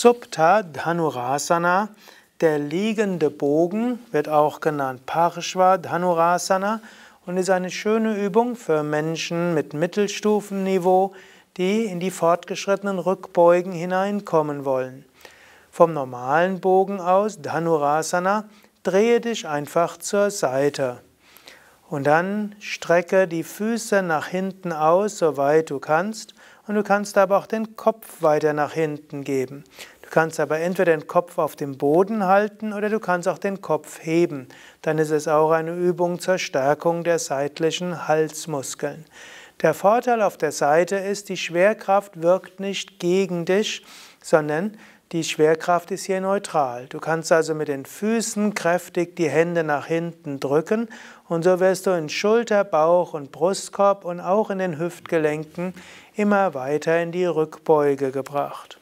Supta Dhanurasana, der liegende Bogen, wird auch genannt Parshva Dhanurasana und ist eine schöne Übung für Menschen mit Mittelstufenniveau, die in die fortgeschrittenen Rückbeugen hineinkommen wollen. Vom normalen Bogen aus, Dhanurasana, drehe dich einfach zur Seite. Und dann strecke die Füße nach hinten aus, soweit du kannst. Und du kannst aber auch den Kopf weiter nach hinten geben. Du kannst aber entweder den Kopf auf dem Boden halten oder du kannst auch den Kopf heben. Dann ist es auch eine Übung zur Stärkung der seitlichen Halsmuskeln. Der Vorteil auf der Seite ist, die Schwerkraft wirkt nicht gegen dich, sondern die Schwerkraft ist hier neutral. Du kannst also mit den Füßen kräftig die Hände nach hinten drücken und so wirst du in Schulter, Bauch und Brustkorb und auch in den Hüftgelenken immer weiter in die Rückbeuge gebracht.